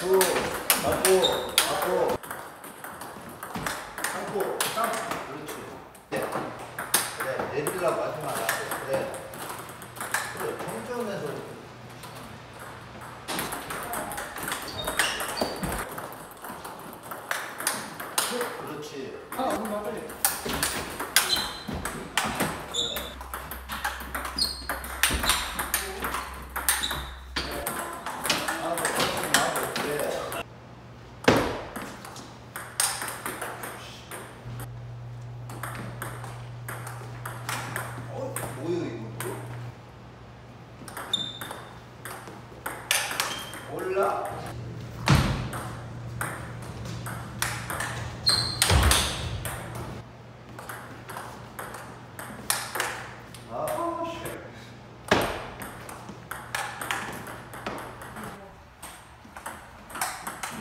두, 맞고, 맞고. 참고, 땀. 그렇지. 네. 그래, 내리려고 하지 마라. 그래. 그래, 청정에서. 그렇지. 아, 오늘 맞아요. 하고, 하고, 그래. 어, 뭐야, 이거? 몰라? 아, 씨.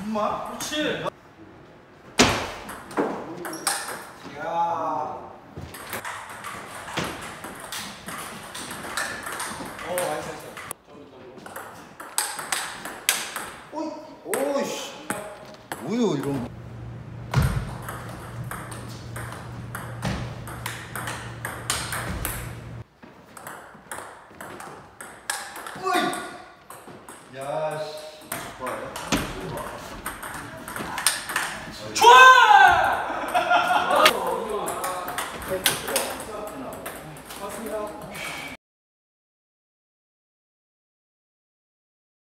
엄마? 그렇지. 뭐요 이런 어이! 야